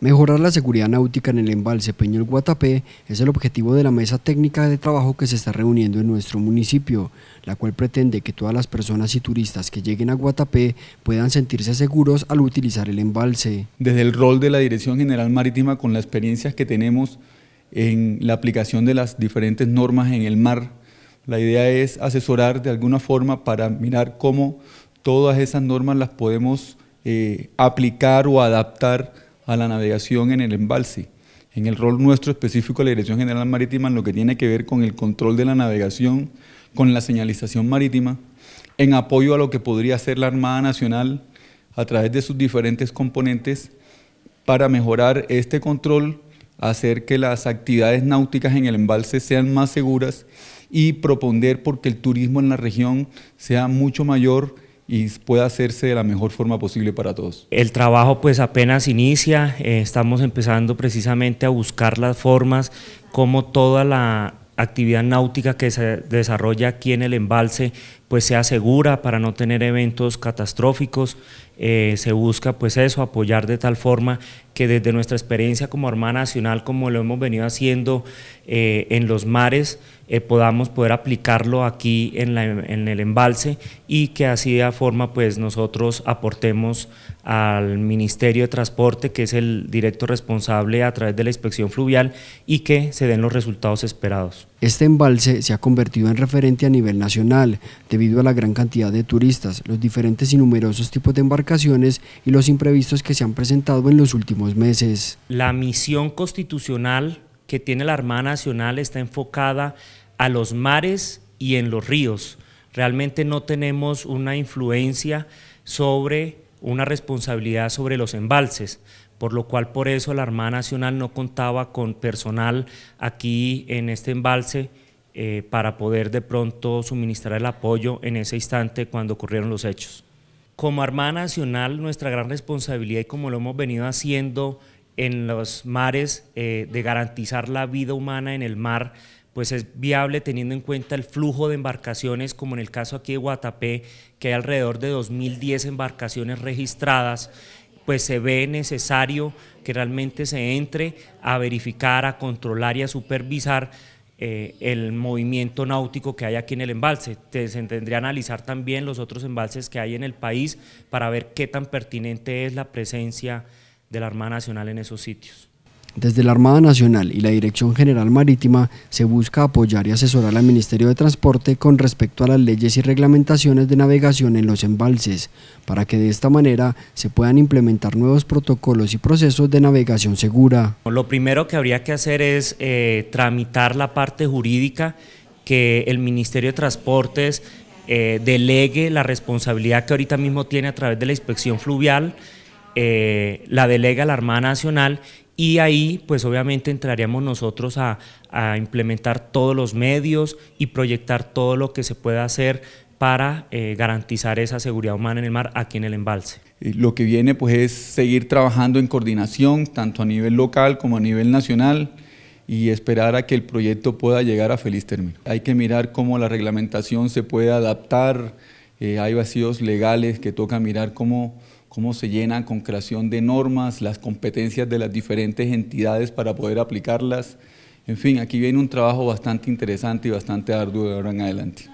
Mejorar la seguridad náutica en el embalse Peñol Guatapé es el objetivo de la mesa técnica de trabajo que se está reuniendo en nuestro municipio, la cual pretende que todas las personas y turistas que lleguen a Guatapé puedan sentirse seguros al utilizar el embalse. Desde el rol de la Dirección General Marítima con las experiencias que tenemos en la aplicación de las diferentes normas en el mar, la idea es asesorar de alguna forma para mirar cómo todas esas normas las podemos eh, aplicar o adaptar a la navegación en el embalse. En el rol nuestro específico de la Dirección General Marítima, en lo que tiene que ver con el control de la navegación, con la señalización marítima, en apoyo a lo que podría hacer la Armada Nacional a través de sus diferentes componentes para mejorar este control, hacer que las actividades náuticas en el embalse sean más seguras y proponer porque el turismo en la región sea mucho mayor y pueda hacerse de la mejor forma posible para todos. El trabajo pues apenas inicia, eh, estamos empezando precisamente a buscar las formas como toda la actividad náutica que se desarrolla aquí en el embalse pues sea segura para no tener eventos catastróficos, eh, se busca pues eso, apoyar de tal forma que desde nuestra experiencia como Armada Nacional, como lo hemos venido haciendo eh, en los mares, eh, podamos poder aplicarlo aquí en, en, el embalse y que así de forma pues nosotros aportemos al Ministerio de Transporte, que es el directo responsable a través de la inspección fluvial y que se den los resultados esperados. Este embalse se ha convertido en referente a nivel nacional debido a la gran cantidad de turistas, los diferentes y numerosos tipos de embarcaciones y los imprevistos que se han presentado en los últimos meses. La misión constitucional que tiene la Armada Nacional está enfocada a los mares y en los ríos. Realmente no tenemos una influencia sobre una responsabilidad sobre los embalses por lo cual por eso la Armada Nacional no contaba con personal aquí en este embalse eh, para poder de pronto suministrar el apoyo en ese instante cuando ocurrieron los hechos. Como Armada Nacional, nuestra gran responsabilidad y como lo hemos venido haciendo en los mares, eh, de garantizar la vida humana en el mar, pues es viable teniendo en cuenta el flujo de embarcaciones, como en el caso aquí de Guatapé, que hay alrededor de 2.010 embarcaciones registradas pues se ve necesario que realmente se entre a verificar, a controlar y a supervisar eh, el movimiento náutico que hay aquí en el embalse. Se tendría que analizar también los otros embalses que hay en el país para ver qué tan pertinente es la presencia de la Armada Nacional en esos sitios. Desde la Armada Nacional y la Dirección General Marítima se busca apoyar y asesorar al Ministerio de Transporte con respecto a las leyes y reglamentaciones de navegación en los embalses, para que de esta manera se puedan implementar nuevos protocolos y procesos de navegación segura. Lo primero que habría que hacer es eh, tramitar la parte jurídica que el Ministerio de Transportes eh, delegue la responsabilidad que ahorita mismo tiene a través de la inspección fluvial, eh, la delega la Armada Nacional y ahí pues obviamente entraríamos nosotros a, implementar todos los medios y proyectar todo lo que se pueda hacer para eh, garantizar esa seguridad humana en el mar aquí en el embalse. Lo que viene pues es seguir trabajando en coordinación tanto a nivel local como a nivel nacional y esperar a que el proyecto pueda llegar a feliz término. Hay que mirar cómo la reglamentación se puede adaptar, eh, hay vacíos legales que toca mirar cómo cómo se llenan con creación de normas, las competencias de las diferentes entidades para poder aplicarlas. En fin, aquí viene un trabajo bastante interesante y bastante arduo de ahora en adelante.